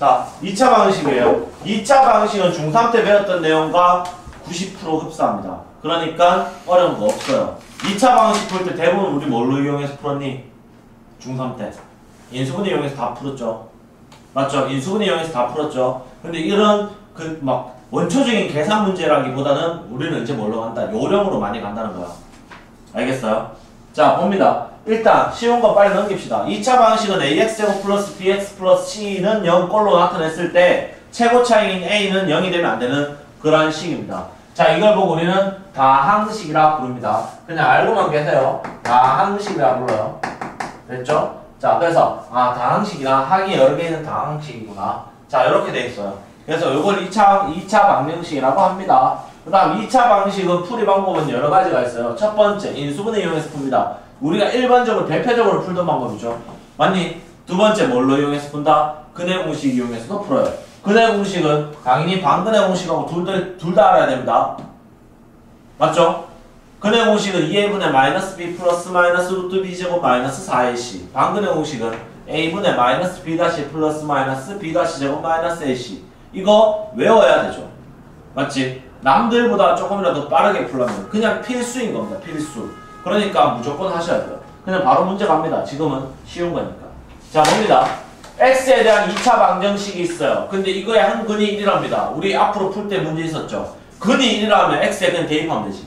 자, 2차 방정식이에요. 2차 방정식은 중3 때 배웠던 내용과 90% 흡사합니다. 그러니까 어려운 거 없어요. 2차 방정식 풀 때 대부분 우리 뭘로 이용해서 풀었니? 중3 때. 인수분해 이용해서 다 풀었죠. 맞죠? 인수분해 이용해서 다 풀었죠. 근데 이런 그 막 원초적인 계산 문제라기보다는 우리는 이제 뭘로 간다? 요령으로 많이 간다는 거야. 알겠어요? 자, 봅니다. 일단 쉬운 거 빨리 넘깁시다. 2차 방정식은 ax제곱 플러스 bx 플러스 c는 0꼴로 나타냈을 때 최고차항인 a는 0이 되면 안 되는 그러한 식입니다. 자, 이걸 보고 우리는 다항식이라 부릅니다. 그냥 알고만 계세요. 다항식이라 불러요. 됐죠? 자, 그래서 아, 다항식이나 항이 여러 개 있는 다항식이구나. 자, 이렇게 돼 있어요. 그래서 이걸 2차 2차 방정식이라고 합니다. 그 다음 2차 방식은 풀이 방법은 여러 가지가 있어요. 첫 번째, 인수분해 이용해서 풉니다. 우리가 일반적으로 대표적으로 풀던 방법이죠. 맞니? 두 번째 뭘로 이용해서 푼다? 근해 공식 이용해서도 풀어요. 근해 공식은 당연히 반근해 공식하고 둘다 알아야 됩니다. 맞죠? 근해 공식은 2a분의 마이너스 b 플러스 마이너스 루트 b 제곱 마이너스 4ac 반근해 공식은 a분의 마이너스 b 다시 플러스 마이너스 b 다시 제곱 마이너스 ac 이거 외워야 되죠. 맞지? 남들보다 조금이라도 빠르게 풀려면 그냥 필수인 겁니다. 필수. 그러니까 무조건 하셔야 돼요. 그냥 바로 문제 갑니다. 지금은 쉬운 거니까. 자, 봅니다. x에 대한 2차 방정식이 있어요. 근데 이거의 한 근이 1이랍니다. 우리 앞으로 풀 때 문제 있었죠. 근이 1이라면 x에 그냥 대입하면 되지.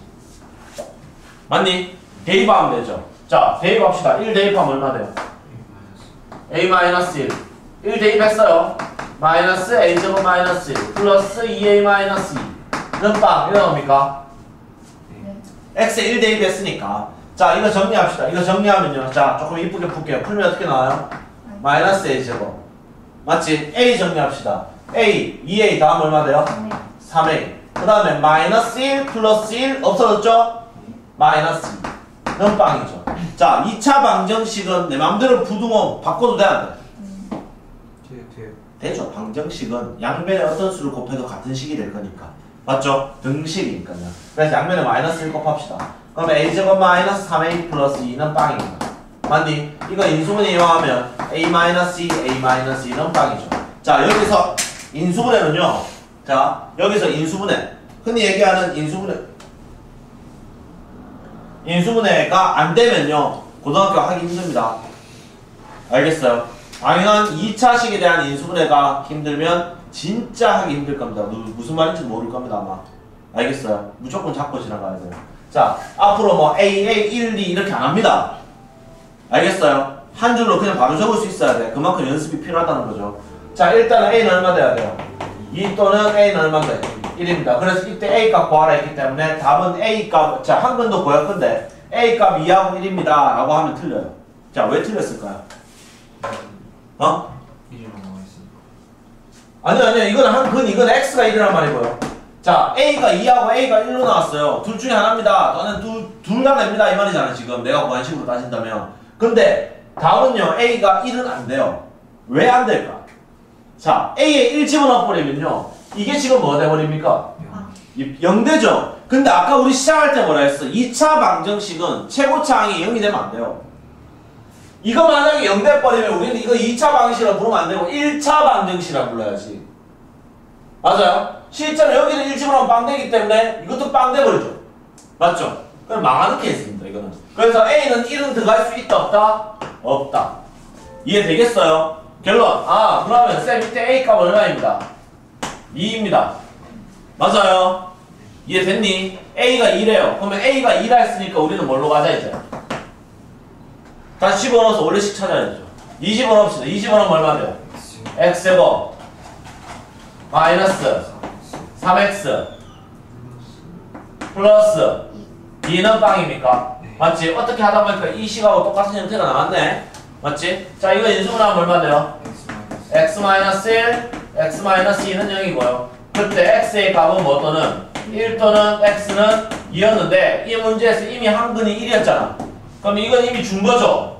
맞니? 대입하면 되죠. 자, 대입합시다. 1 대입하면 얼마 돼요? a-1. 1 대입했어요. 마이너스 a제곱 마이너스 1 플러스 2a 마이너스 2는 빵. 이거 나옵니까? X에 1 대입했으니까. 자, 이거 정리합시다. 이거 정리하면요. 자, 조금 이쁘게 풀게요. 풀면 어떻게 나와요? 마이너스 a제곱. 맞지? a 정리합시다. a, 2a 다음 얼마 돼요? 3a. 그 다음에 마이너스 1 플러스 1 없어졌죠? 마이너스 2는 빵이죠. 자, 2차 방정식은 내 맘대로 부등호 바꿔도 돼야 돼? 돼요 되죠. 방정식은 양변에 어떤 수를 곱해도 같은 식이 될 거니까. 맞죠? 등식이니까요. 그래서 양변에 마이너스 1 곱합시다. 그럼 a제곱 마이너스 3a 플러스 2는 빵입니다. 맞니? 이거 인수분해 이용하면 a 마이너스 2, a 마이너스 2는 빵이죠. 자, 여기서 인수분해는요. 자, 여기서 인수분해. 흔히 얘기하는 인수분해. 인수분해가 안 되면요. 고등학교 하기 힘듭니다. 알겠어요? 당연한 2차식에 대한 인수분해가 힘들면 진짜 하기 힘들 겁니다. 무- 무슨 말인지 모를 겁니다, 아마. 알겠어요? 무조건 잡고 지나가야 돼요. 자, 앞으로 뭐 A, A, 1, 2 이렇게 안 합니다. 알겠어요? 한 줄로 그냥 바로 적을 수 있어야 돼. 그만큼 연습이 필요하다는 거죠. 자, 일단은 A는 얼마 돼야 돼요? 2 또는 A는 얼마인데? 1입니다. 그래서 이때 A 값 구하라 했기 때문에 답은 A 값, 자, 한 근도 구할 건데 A 값 2하고 1입니다. 라고 하면 틀려요. 자, 왜 틀렸을까요? 어? 아니요, 아니요. 이건 한 근, 이건 X가 1이란 말이고요. 자, A가 2하고 A가 1로 나왔어요. 둘 중에 하나입니다. 너는 둘, 둘다 됩니다. 이 말이잖아, 지금. 내가 관식으로 따진다면. 근데, 다음은요, A가 1은 안 돼요. 왜 안 될까? 자, A에 1 집어넣어버리면요. 이게 지금 뭐 돼버립니까? 0 되죠? 근데 아까 우리 시작할 때 뭐라 했어? 2차 방정식은 최고차항이 0이 되면 안 돼요. 이거 만약에 0 돼버리면 우리는 이거 2차 방정식이라 부르면 안 되고 1차 방정식이라 불러야지. 맞아요? 실제로 여기는 1 집어넣으면 빵 되기 때문에 이것도 빵 돼버리죠. 맞죠? 그럼 망하는 케이스입니다, 이거는. 그래서 A는 1은 들어갈 수 있다, 없다? 없다. 이해되겠어요? 결론. 아, 그러면 쌤 이때 A 값 얼마입니다? 2입니다. 맞아요. 이해됐니? A가 2래요. 그러면 A가 2라 했으니까 우리는 뭘로 가자, 이제? 다시 집어넣어서 원래식 찾아야 되죠. 2 집어넣읍시다. 2 집어넣으면 얼마 돼요? x제곱 마이너스 3x 플러스 2는 빵입니까? 맞지? 어떻게 하다 보니까 이 식하고 똑같은 형태가 나왔네. 맞지? 자, 이거 인수분 하면 얼마 돼요? X 마이너스 x 1, x 2는 0이고요. 그때 x의 값은 뭐 또는 1 또는 x는 2였는데 이 문제에서 이미 한 근이 1이었잖아. 그럼 이건 이미 준 거죠?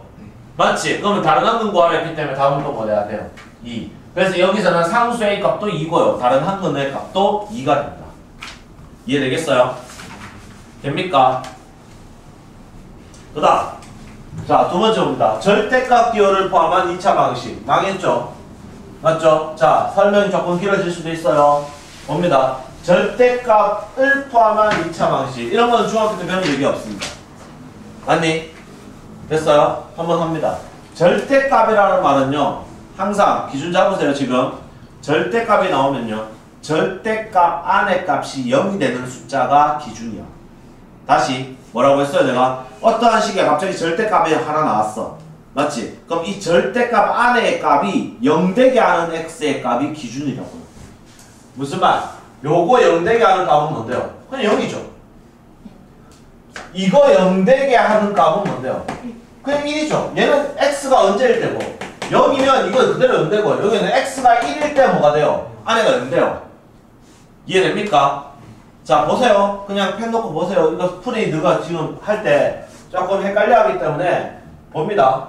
맞지? 그러면 다른 한근 구하라 했기 때문에 답은 또뭐 돼야 돼요? 2. 그래서 여기서는 상수 A 값도 2고요. 다른 한 근의 값도 2가 됩니다. 이해되겠어요? 됩니까? 그 다음. 자, 두 번째 봅니다. 절대값 기호를 포함한 2차 방식. 망했죠? 맞죠? 자, 설명이 조금 길어질 수도 있어요. 봅니다. 절대값을 포함한 2차 방식. 이런 건 중학교 때 배운 적이 없습니다. 맞니? 됐어요? 한번 합니다. 절대값이라는 말은요, 항상 기준 잡으세요, 지금. 절대값이 나오면요, 절대값 안의 값이 0이 되는 숫자가 기준이야. 다시, 뭐라고 했어요, 내가? 어떠한 시기에 갑자기 절대값이 하나 나왔어. 맞지? 그럼 이 절대값 안의 값이 0 되게 하는 x의 값이 기준이라고요. 무슨 말? 요거 0 되게 하는 값은 뭔데요? 그냥 0이죠. 이거 0 되게 하는 값은 뭔데요? 그냥 1이죠. 얘는 x가 언제일 때고 0이면 이거 그대로 0 되고 여기는 x가 1일 때 뭐가 돼요? 안에가 0 돼요. 이해됩니까? 자 보세요. 그냥 펜 놓고 보세요. 이거 프레이 너가 지금 할 때 조금 헷갈려 하기 때문에 봅니다.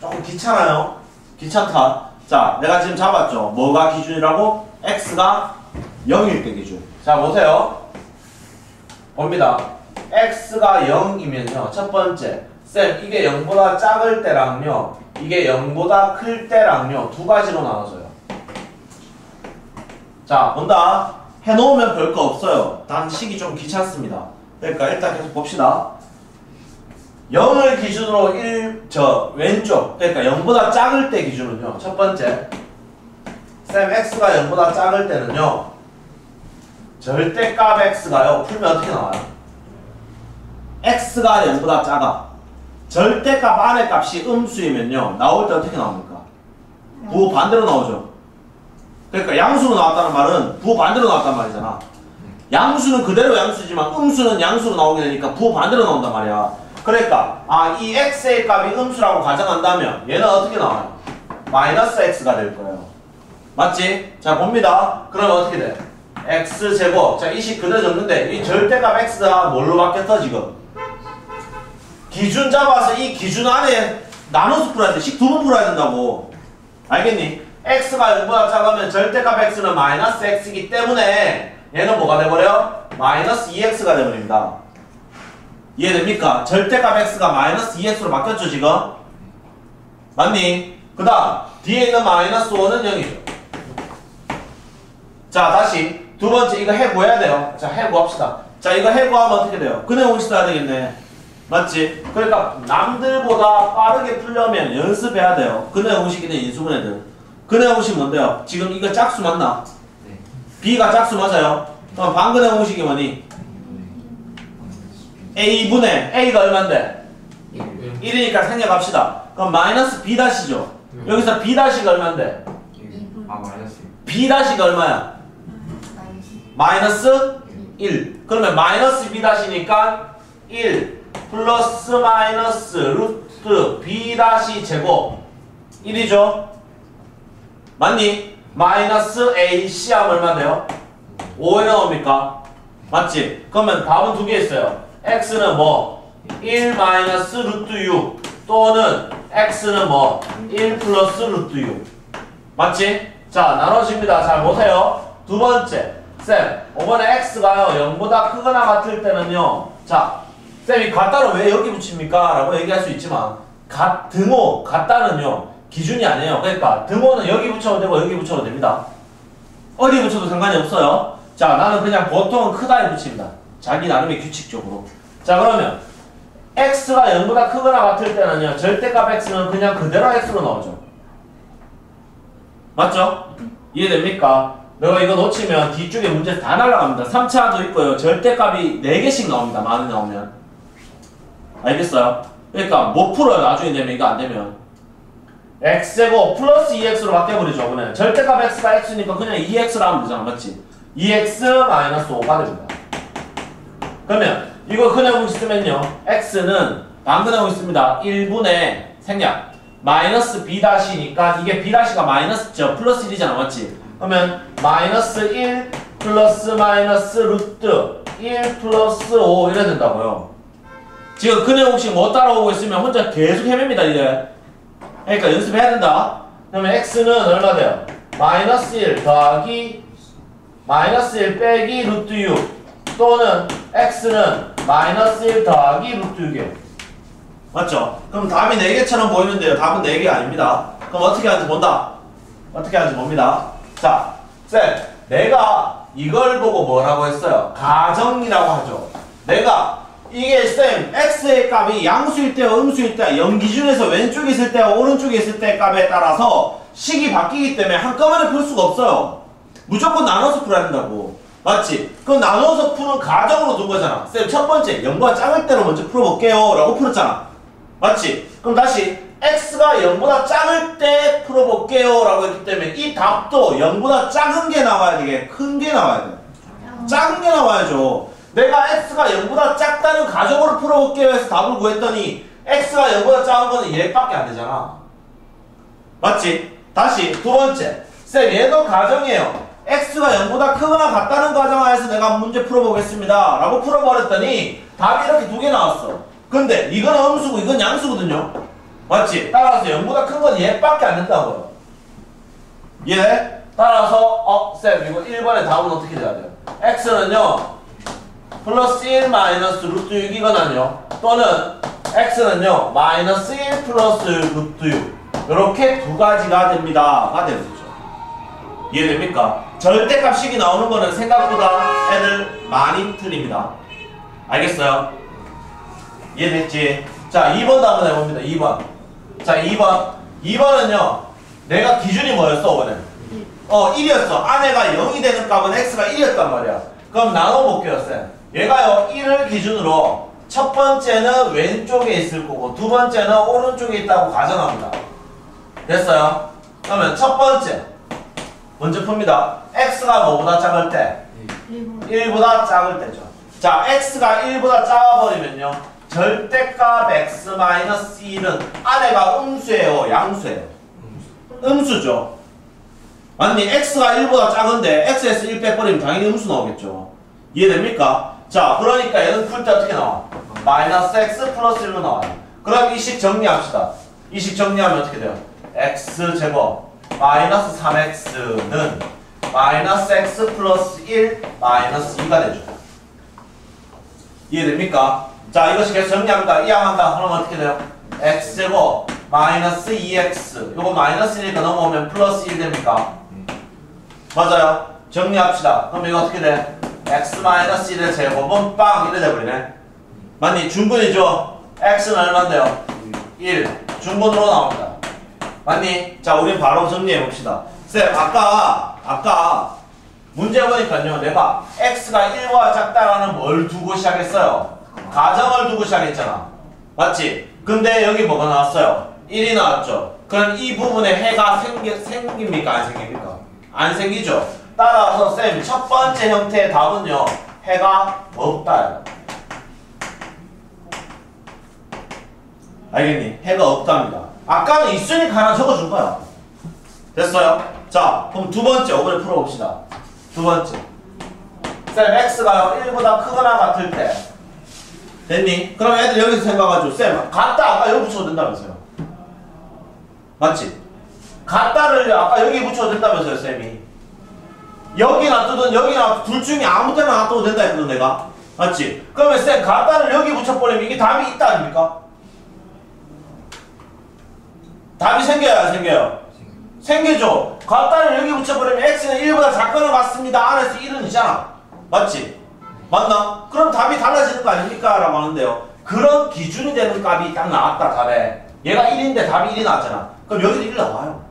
조금 귀찮아요. 귀찮다. 자, 내가 지금 잡았죠. 뭐가 기준이라고? x가 0일 때 기준. 자, 보세요. 봅니다. x가 0이면요. 첫 번째. 쌤, 이게 0보다 작을 때랑요. 이게 0보다 클 때랑요. 두 가지로 나눠져요. 자, 본다. 해놓으면 별거 없어요. 단 식이 좀 귀찮습니다. 그러니까 일단 계속 봅시다. 0을 기준으로 1, 저, 왼쪽. 그러니까 0보다 작을 때 기준은요. 첫 번째. 쌤, x가 0보다 작을 때는요. 절대값 x가요. 풀면 어떻게 나와요? x가 0보다 작아. 절대값 안의 값이 음수이면요. 나올 때 어떻게 나옵니까? 부호 반대로 나오죠. 그러니까 양수로 나왔다는 말은 부호 반대로 나왔단 말이잖아. 양수는 그대로 양수지만 음수는 양수로 나오게 되니까 부호 반대로 나온단 말이야. 그러니까 아 이 x의 값이 음수라고 가정한다면 얘는 어떻게 나와요? 마이너스 x가 될 거예요. 맞지? 자 봅니다. 그러면 어떻게 돼? x 제곱 자 이 식 그대로 적는데 이 절대값 x가 뭘로 바뀌었어 지금? 기준 잡아서 이 기준 안에 나눠서 풀어야 돼. 식 두 번 풀어야 된다고. 알겠니? x가 0보다 작으면 절대값 x는 마이너스 x이기 때문에 얘는 뭐가 돼버려? 마이너스 2x가 돼버립니다. 이해됩니까? 절대값 x가 마이너스 2x로 바뀌었죠 지금? 맞니? 그 다음 뒤에 있는 마이너스 5는 0이죠. 자 다시 두 번째 이거 해구해야 돼요. 자 해구합시다. 자 이거 해구하면 어떻게 돼요? 공식 써야 되겠네. 맞지? 그러니까 남들보다 빠르게 풀려면 연습해야 돼요. 근해 공식이든 인수분해든. 근해 공식 뭔데요? 지금 이거 짝수 맞나? 네. B가 짝수 맞아요? 그럼 반근해 공식이 뭐니? A분의 A가 얼만데? 1이니까 생략합시다. 그럼 마이너스 B 다시죠. 여기서 B 다시가 얼만데? 아 마이너스 B 다시가 얼마야? 마이너스 1. 그러면 마이너스 B 다시니까 1 플러스 마이너스 루트 B 다시 제곱 1이죠. 맞니? 마이너스 AC 하면 얼마 돼요? 5에 나옵니까? 맞지? 그러면 답은 두 개 있어요. X는 뭐? 1 마이너스 루트 6 또는 X는 뭐? 1 플러스 루트 6 맞지? 자 나눠집니다. 잘 보세요. 두 번째 쌤 5번에 X가요 0보다 크거나 같을 때는요 자 쌤이 같다를 왜 여기 붙입니까? 라고 얘기할 수 있지만 같, 등호 같다는요 기준이 아니에요. 그러니까 등호는 여기 붙여도 되고 여기 붙여도 됩니다. 어디 붙여도 상관이 없어요. 자, 나는 그냥 보통은 크다에 붙입니다. 자기 나름의 규칙적으로. 자, 그러면 x가 0보다 크거나 같을 때는요. 절대값 x는 그냥 그대로 x로 나오죠. 맞죠? 이해됩니까? 내가 이거 놓치면 뒤쪽에 문제 다 날라갑니다. 3차도 있고요. 절대값이 4개씩 나옵니다. 많이 나오면. 알겠어요? 그러니까 못 풀어요. 나중에 되면 이거 안 되면. x제곱 플러스 2x로 바뀌어버리죠. 그냥 절대값 x가 x니까 그냥 2x로 하면 되잖아. 맞지? 2x 마이너스 5가 됩니다. 그러면 이거 그냥 쓰면요. x는 방근하고 있습니다. 1분의 생략 마이너스 b 다시니까 이게 b 다시가 마이너스 저 플러스 1이잖아. 맞지? 그러면 마이너스 1 플러스 마이너스 루트 1 플러스 5 이래 된다고요. 지금 근해 혹시 못 따라오고 있으면 혼자 계속 헤맵니다. 이래. 그러니까 연습해야 된다. 그러면 x는 얼마 돼요? 마이너스 1 더하기 마이너스 1 빼기 루트 6 또는 x는 마이너스 1 더하기 루트 6이에요. 맞죠? 그럼 답이 4개처럼 보이는데요. 답은 4개 아닙니다. 그럼 어떻게 하는지 본다. 어떻게 하는지 봅니다. 자, 쌤, 내가 이걸 보고 뭐라고 했어요? 가정이라고 하죠. 내가 이게 쌤, x의 값이 양수일 때와 음수일 때, 0 기준에서 왼쪽에 있을 때와 오른쪽에 있을 때 값에 따라서 식이 바뀌기 때문에 한꺼번에 풀 수가 없어요. 무조건 나눠서 풀어야 된다고. 맞지? 그럼 나눠서 푸는 가정으로 둔 거잖아. 쌤, 첫 번째, 0보다 작을 때로 먼저 풀어볼게요. 라고 풀었잖아. 맞지? 그럼 다시 x가 0보다 작을 때 풀어볼게요 라고 했기 때문에 이 답도 0보다 작은 게 나와야 되게 큰 게 나와야 돼 작은 게 나와야죠 내가 x가 0보다 작다는 가정으로 풀어볼게요 해서 답을 구했더니 x가 0보다 작은 거는 얘밖에 안 되잖아 맞지? 다시 두 번째 쌤 얘도 가정이에요 x가 0보다 크거나 같다는 가정하에서 내가 문제 풀어보겠습니다 라고 풀어버렸더니 답이 이렇게 두 개 나왔어 근데 이거는 음수고 이건 양수거든요 맞지? 따라서 0보다 큰 건 얘밖에 안 된다고요 예? 따라서 어? 쌤 이거 1번의 답은 어떻게 돼야 돼요? x는요 플러스 1 마이너스 루트 6이거나요? 또는 x는요? 마이너스 1 플러스 루트 6 이렇게 두 가지가 됩니다. 가 되는 거죠. 이해됩니까? 절대값식이 나오는 거는 생각보다 애들 많이 틀립니다. 알겠어요? 이해됐지? 자 2번도 한번 해봅니다. 2번. 자 2번. 2번은요 내가 기준이 뭐였어 오늘? 어 1이었어. 아내가 0이 되는 값은 x가 1이었단 말이야. 그럼 나눠볼게요 쌤 얘가요 1을 기준으로 첫 번째는 왼쪽에 있을 거고 두 번째는 오른쪽에 있다고 가정합니다 됐어요? 그러면 첫 번째 먼저 풉니다 x가 뭐보다 작을 때 1보다 작을 때죠. 자, x가 1보다 작아버리면요. 절대값 x-1은 아래가 음수예요, 양수예요? 음수죠. 맞니? x가 1보다 작은데 x에서 1 빼버리면 당연히 음수 나오겠죠. 이해됩니까? 자, 그러니까 얘는 풀 때 어떻게 나와? 마이너스 x 플러스 1로 나와요. 그럼 이 식 정리합시다. 이 식 정리하면 어떻게 돼요? x제곱 마이너스 3x는 마이너스 x 플러스 1 마이너스 2가 되죠. 이해됩니까? 자, 이것이 계속 정리합니다. 이항한다. 그러면 어떻게 돼요? x제곱 마이너스 2x 요거 마이너스 1이니까 넘어오면 플러스 1 됩니까? 맞아요. 정리합시다. 그럼 이거 어떻게 돼? X 마이너스 1의 제곱은 빵 이래 돼버리네. 맞니? 중분이죠? x는 얼마인데요? 1. 중분으로 나옵니다. 맞니? 자, 우리 바로 정리해 봅시다. 쌤, 아까, 아까, 문제 보니까요, 내가 x가 1보다 작다라는 뭘 두고 시작했어요? 가정을 두고 시작했잖아. 맞지? 근데 여기 뭐가 나왔어요? 1이 나왔죠? 그럼 이 부분에 해가 생기, 생깁니까? 안 생깁니까? 안 생기죠? 따라서 쌤, 첫 번째 형태의 답은요, 해가 없다. 알겠니? 해가 없답니다. 아까는 있으니까 하나 적어준 거야. 됐어요? 자, 그럼 두 번째, 오늘 풀어봅시다. 두 번째. 쌤, x가 1보다 크거나 같을 때. 됐니? 그럼 애들 여기서 생각하죠. 쌤, 같다. 아까 여기 붙여도 된다면서요. 맞지? 같다를 아까 여기 붙여도 된다면서요, 쌤이. 여기 놔두든 여기 놔, 둘 중에 아무 데나 놔둬도 된다 했거든, 내가. 맞지? 그러면 쌤, 같다를 여기 붙여버리면 이게 답이 있다 아닙니까? 답이 생겨야 안 생겨요? 생기죠. 같다를 여기 붙여버리면 x는 1보다 작거나 같습니다. 안에서 1은 있잖아. 맞지? 맞나? 그럼 답이 달라지는 거 아닙니까? 라고 하는데요. 그런 기준이 되는 값이 딱 나왔다, 답에. 얘가 1인데 답이 1이 나왔잖아. 그럼 여기도 1 나와요.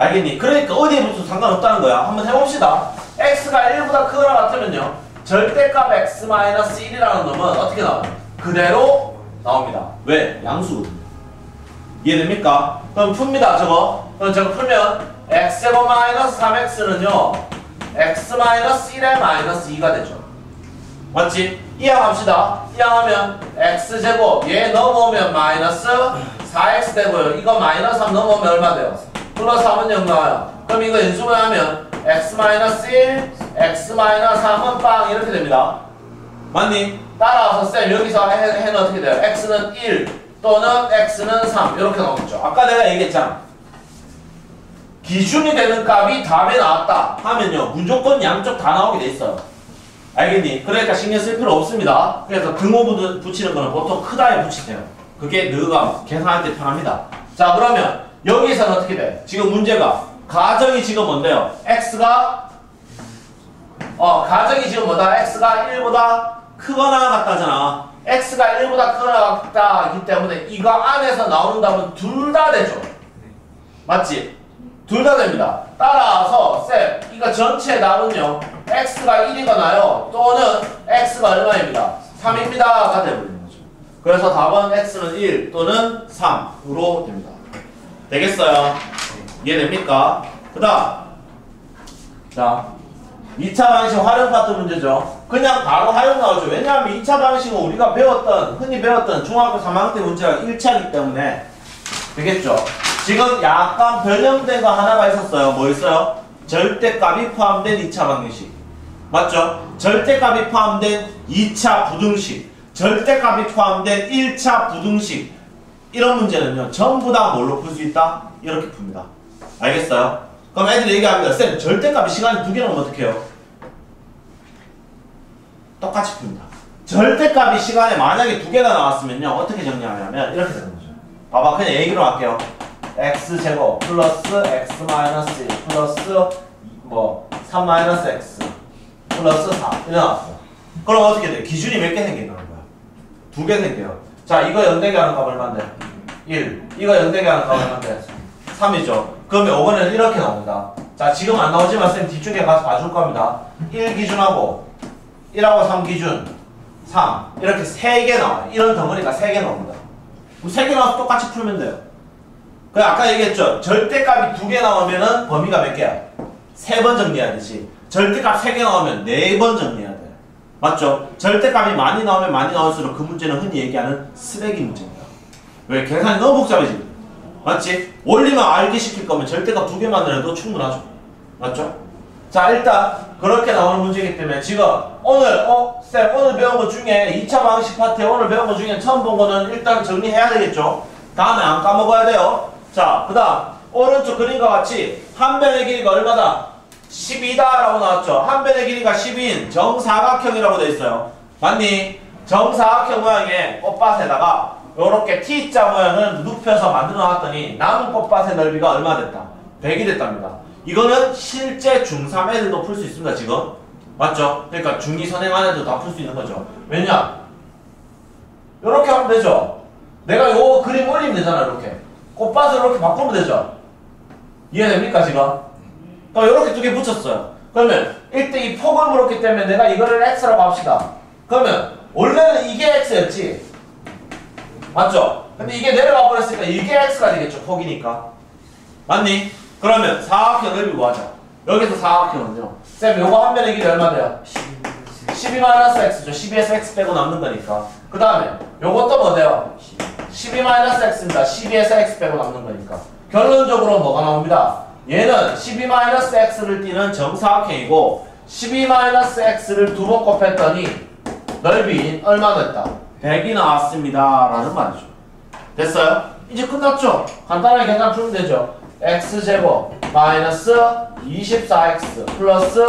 알겠니? 그러니까 어디에 붙어도 상관없다는 거야. 한번 해봅시다. x가 1보다 크거나 같으면요. 절대값 x-1이라는 놈은 어떻게 나와요? 그대로 나옵니다. 왜? 양수거든요. 이해됩니까? 그럼 풉니다 저거 그럼 저거 풀면 x제곱 마이너스 3x는요 x 마이너스 1의 마이너스 2가 되죠 맞지? 이항합시다 이항하면 x제곱 얘 넘어오면 마이너스 4x 되고요 이거 마이너스 3 넘어오면 얼마 돼요? 플러스 3은 0 나와요 그럼 이거 인수분하면 x 마이너스 1 x 마이너스 3은 빵 이렇게 됩니다 맞니? 따라서 쌤 여기서 해, 해는 어떻게 돼요? x는 1 또는 x는 3 이렇게 나오겠죠. 아까 내가 얘기했잖아. 기준이 되는 값이 답에 나왔다 하면요 무조건 양쪽 다 나오게 돼 있어요. 알겠니? 그러니까 신경 쓸 필요 없습니다. 그래서 등호 부- 붙이는 거는 보통 크다에 붙이세요. 그게 너가 계산할 때 편합니다. 자 그러면 여기서는 어떻게 돼? 지금 문제가 가정이 지금 뭔데요? x가 어 가정이 지금 뭐다? x가 1보다 크거나 같다잖아. x가 1보다 크거나 같다기 때문에 이거 안에서 나오는 답은 둘 다 되죠. 맞지? 둘 다 됩니다. 따라서 쌤 이거 전체 답은요. x가 1이거나요. 또는 x가 얼마입니다. 3입니다가 되버리는 거죠. 그래서 답은 x는 1 또는 3으로 됩니다. 되겠어요? 이해됩니까? 그 다음 자 2차 방식 활용 파트 문제죠. 그냥 바로 활용 나오죠. 왜냐하면 2차 방식은 우리가 배웠던 흔히 배웠던 중학교 3학년 때 문제가 1차이기 때문에 되겠죠. 지금 약간 변형된 거 하나가 있었어요. 뭐 있어요? 절대값이 포함된 2차 방정식. 맞죠? 절대값이 포함된 2차 부등식. 절대값이 포함된 1차 부등식. 이런 문제는요. 전부 다 뭘로 풀 수 있다? 이렇게 풉니다. 알겠어요? 그럼 애들이 얘기합니다. 쌤, 절대값이 식 안에 두개 나오면 어떻게 해요? 똑같이 풉니다. 절대값이 식 안에 만약에 두 개가 나왔으면요. 어떻게 정리하냐면 이렇게 되는 거죠. 봐봐, 그냥 얘기로 할게요. x제곱 플러스 x 마이너스 1 플러스 뭐3 마이너스 x 플러스 4 이렇게 나왔어요. 그럼 어떻게 돼? 기준이 몇 개 생긴다는 거야? 두 개 생겨요. 자, 이거 연대기 하는 값 얼마인데? 1. 이거 연대기 하는 값 얼마인데? 3이죠. 그러면 이번에는 이렇게 나옵니다. 자, 지금 안 나오지만 쌤 뒤쪽에 가서 봐줄 겁니다. 1 기준하고 1하고 3 기준 3 이렇게 3개 나와요. 이런 덩어리가 3개 나옵니다. 그럼 3개 나와서 똑같이 풀면 돼요. 그 아까 얘기했죠. 절대값이 두개 나오면은 범위가 몇 개야? 세번 정리해야 되지. 절대값 세개 나오면 네번 정리해야 돼. 맞죠? 절대값이 많이 나오면 많이 나올수록 그 문제는 흔히 얘기하는 쓰레기 문제입니다. 왜? 계산이 너무 복잡해지. 맞지? 원리만 알게 시킬 거면 절대값 두 개만 해도 충분하죠. 맞죠? 자, 일단 그렇게 나오는 문제이기 때문에 지금 오늘 어, 쌤 오늘 배운 것 중에 2차 방식 파트에 오늘 배운 것 중에 처음 본 거는 일단 정리해야 되겠죠. 다음에 안 까먹어야 돼요. 자, 그 다음 오른쪽 그림과 같이 한 변의 길이가 얼마다? 12다라고 나왔죠. 한 변의 길이가 10인 정사각형이라고 돼 있어요. 맞니? 정사각형 모양의 꽃밭에다가 요렇게 T자 모양을 눕혀서 만들어 놨더니 남은 꽃밭의 넓이가 얼마 됐다? 100이 됐답니다. 이거는 실제 중3 애들도 풀 수 있습니다, 지금. 맞죠? 그러니까 중2 선행한 애도 다 풀 수 있는 거죠. 왜냐? 요렇게 하면 되죠. 내가 요 그림 올리면 되잖아, 이렇게. 꽃밭을 이렇게 바꾸면 되죠. 이해됩니까, 지금? 그럼 이렇게 두 개 붙였어요. 그러면 일단 이 폭을 물었기 때문에 내가 이거를 x라고 합시다. 그러면 원래는 이게 x였지. 맞죠? 근데 이게 내려가 버렸으니까 이게 x가 되겠죠. 폭이니까. 맞니? 그러면 사각형 넓이 구하자. 여기서 사각형은요. 쌤 요거 한 변의 길이 얼마 돼요? 12-x죠. 12에서 x 빼고 남는 거니까. 그 다음에 요것도 뭐 돼요? 12-x입니다. 12에서 x 빼고 남는 거니까. 결론적으로 뭐가 나옵니다. 얘는 12-x를 띠는 정사각형이고 12-x를 두 번 곱했더니 넓이 얼마 됐다? 100이 나왔습니다. 라는 말이죠. 됐어요? 이제 끝났죠? 간단하게 계산 풀면 되죠. x제곱 마이너스 24x 플러스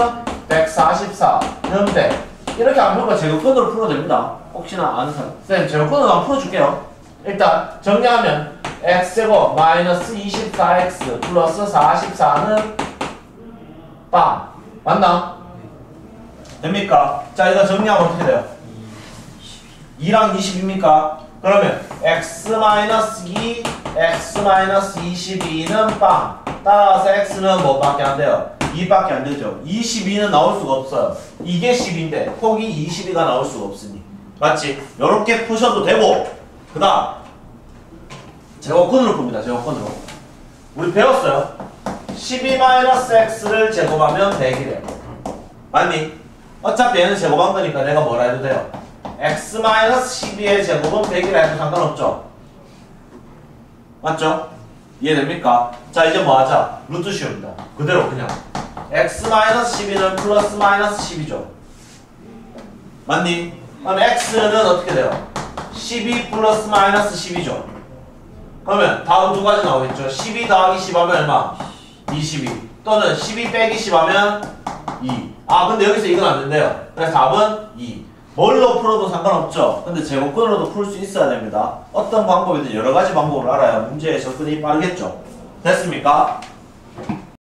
144는 100 이렇게 안 풀고 제곱근으로 풀어도 됩니다. 혹시나 아는 사람. 쌤, 제곱근으로 한번 풀어줄게요. 일단 정리하면 x제곱 마이너스 24x 플러스 44는 빵 맞나? 됩니까? 자 이거 정리하면 어떻게 돼요? 2랑 20입니까? 그러면 x 마이너스 2, x 마이너스 22는 빵 따라서 x는 뭐밖에 안 돼요? 2밖에 안 되죠 22는 나올 수가 없어요 이게 10인데 폭이 22가 나올 수가 없으니 맞지? 요렇게 푸셔도 되고 그 다음 제곱근으로 풉니다. 제곱근으로. 우리 배웠어요. 12-x를 제곱하면 100이래요. 맞니? 어차피 얘는 제곱한 거니까 내가 뭐라 해도 돼요. x-12의 제곱은 100이라 해도 상관없죠? 맞죠? 이해됩니까? 자 이제 뭐 하자? 루트 씌웁니다. 그대로 그냥 x-12는 플러스 마이너스 10이죠. 맞니? 그럼 x는 어떻게 돼요? 12 플러스 마이너스 10이죠. 그러면 다음 두 가지 나오겠죠. 12 더하기 10 하면 얼마? 22. 또는 12 빼기 10 하면 2. 아 근데 여기서 이건 안 된대요. 그래서 답은 2. 뭘로 풀어도 상관없죠. 근데 제곱근으로도 풀 수 있어야 됩니다. 어떤 방법이든 여러 가지 방법을 알아야 문제의 접근이 빠르겠죠. 됐습니까?